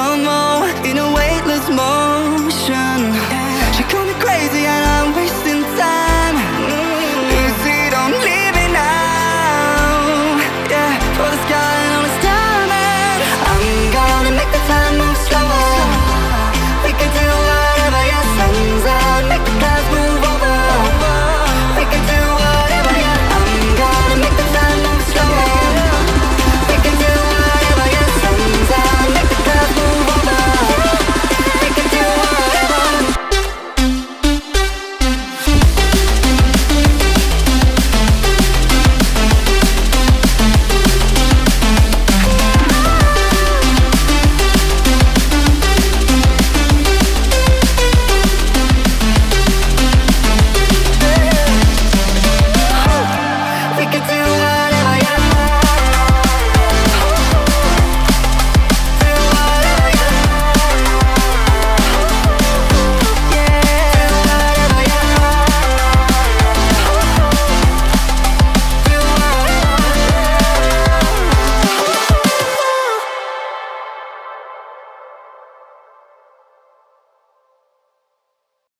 Come on.